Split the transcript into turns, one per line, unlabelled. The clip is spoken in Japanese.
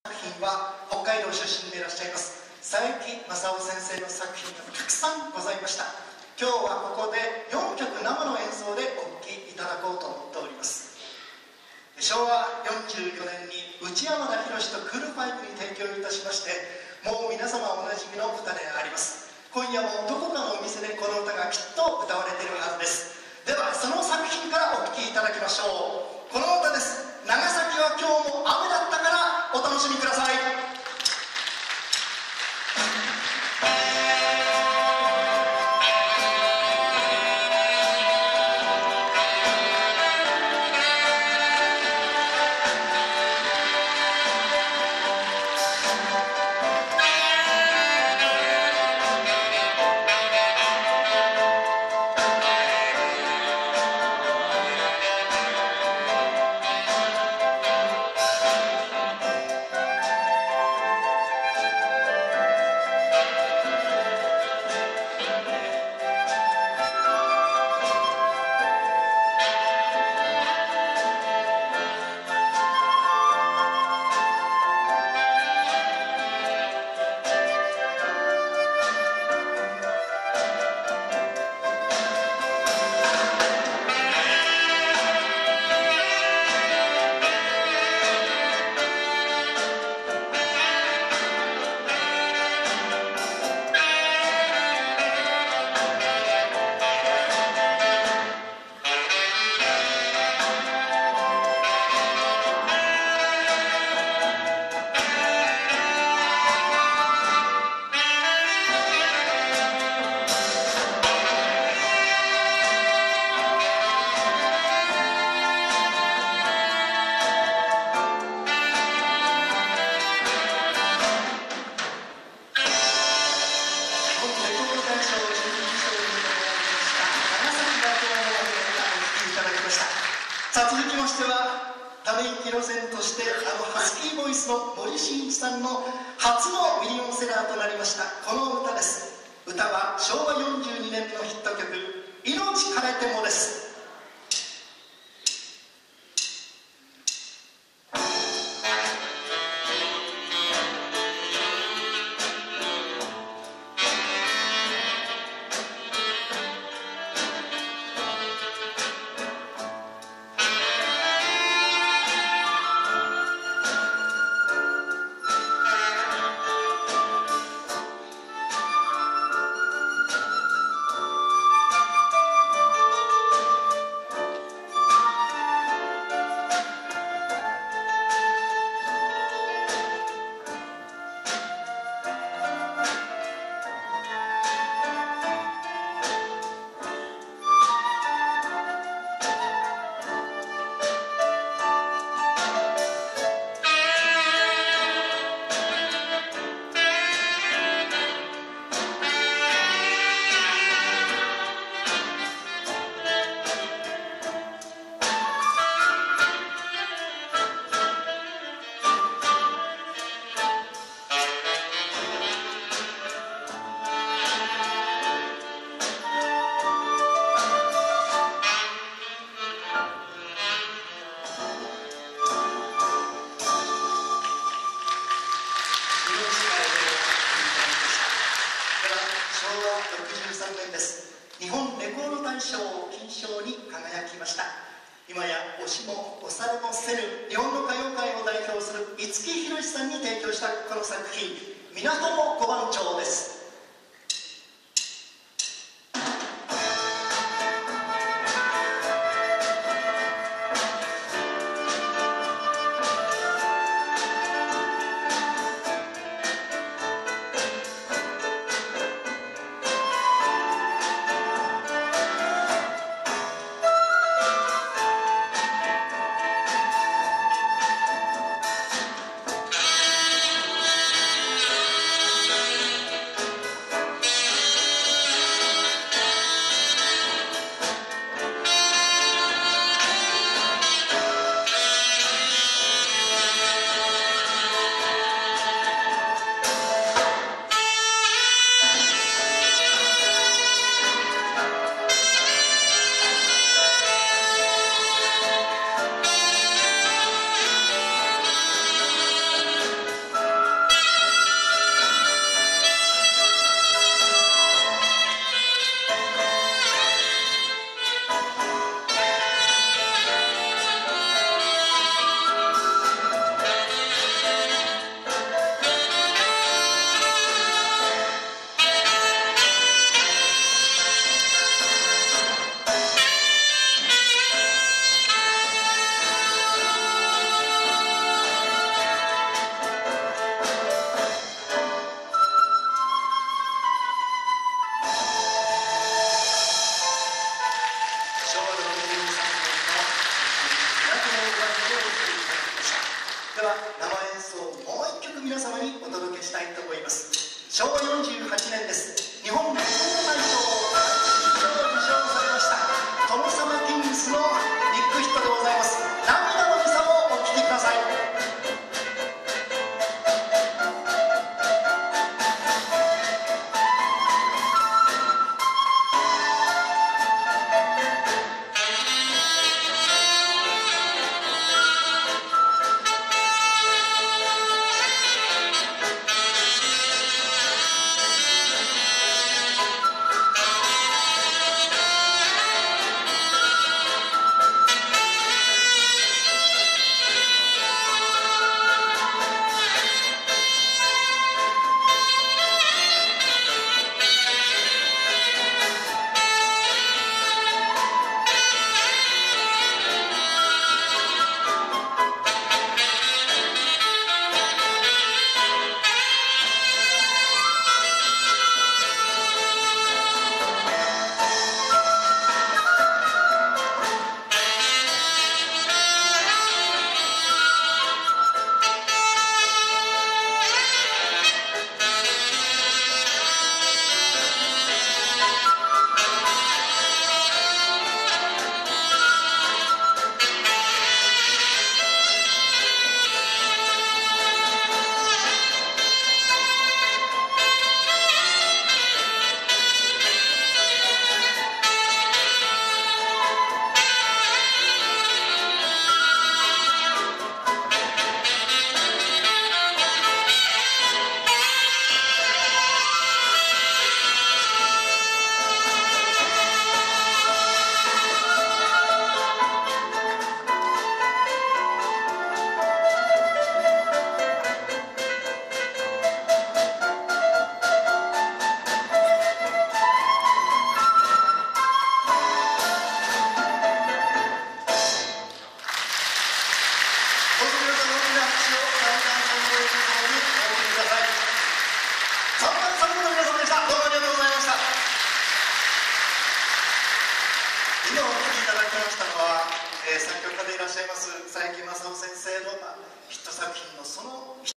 作品は北海道出身でいらっしゃいます。佐伯正夫先生の作品がたくさんございました。今日はここで4曲生の演奏でお聴きいただこうと思っております。昭和44年に内山田博とクールファイブに提供いたしましてもう皆様おなじみの歌であります。今夜もどこかのお店でこの歌がきっと歌われているはずです。ではその作品からお聴きいただきましょう。この歌です。長崎は今日もさあ続きましてはため息路線としてあのハスキーボイスの森進一さんの初のミリオンセラーとなりましたこの歌です。歌は昭和42年のヒット曲「命枯れても」です。は63年です。日本レコード大賞金賞に輝きました。今や推しも推されもせぬ日本の歌謡界を代表する五木ひろしさんに提供したこの作品「港の五番町」です。ゃいます。佐伯正夫先生のヒット作品のその一